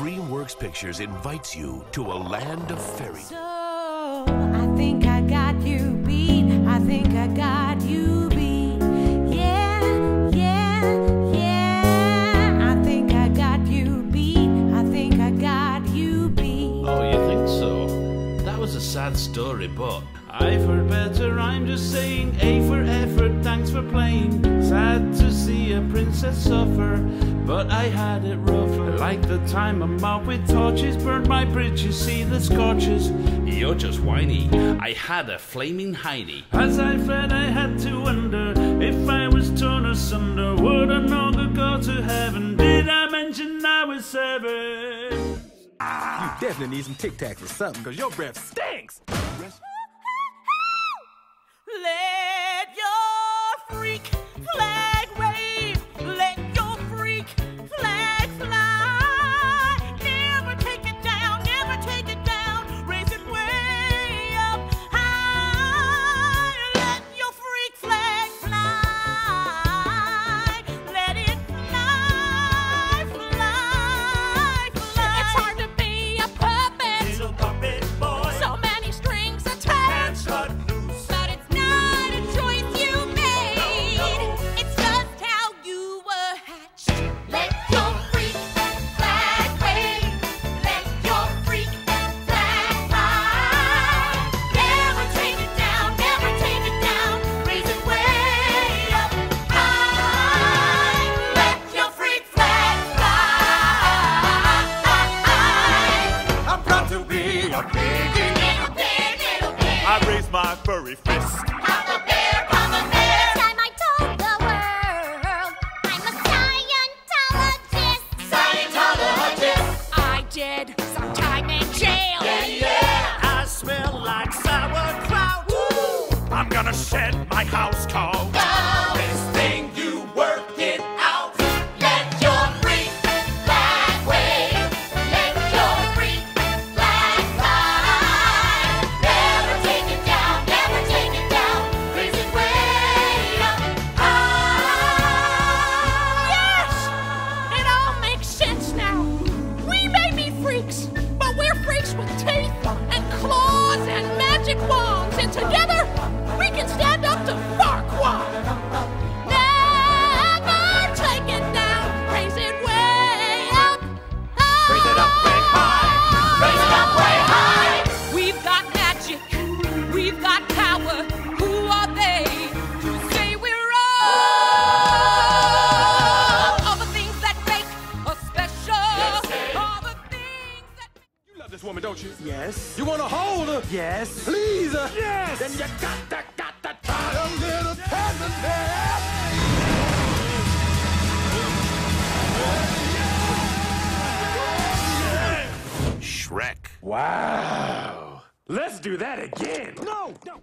DreamWorks Pictures invites you to a land of fairy. So I think I got you beat. I think I got you beat. Yeah, yeah, yeah. I think I got you beat. I think I got you beat. Oh, you think so? That was a sad story, but I've heard better. I'm just saying, A for effort, thanks for playing. Sad to see a princess suffer, but I had it rougher. Like the time I'm mob with torches burned my bridges, see the scorches. You're just whiny. I had a flaming Heidi. As I fled, I had to wonder if I was torn asunder, would I no longer go to heaven? Did I mention I was seven? You definitely need some Tic Tacs or something, because your breath stinks. to be a piggy. Little bear, little bear. I raise my furry fist. Papa bear, Papa bear. Time I told the world I'm a Scientologist. Scientologist. I did some time in jail. Yeah, yeah. I smell like sauerkraut. I'm gonna shed my house coat. Freaks, but we're freaks with teeth and claws and magic wands, and together woman, don't you? Yes. You want to hold her? Yes. Please her? Yes. Then you got to, got to try a little tenderness. Shrek. Wow. Let's do that again. No, no.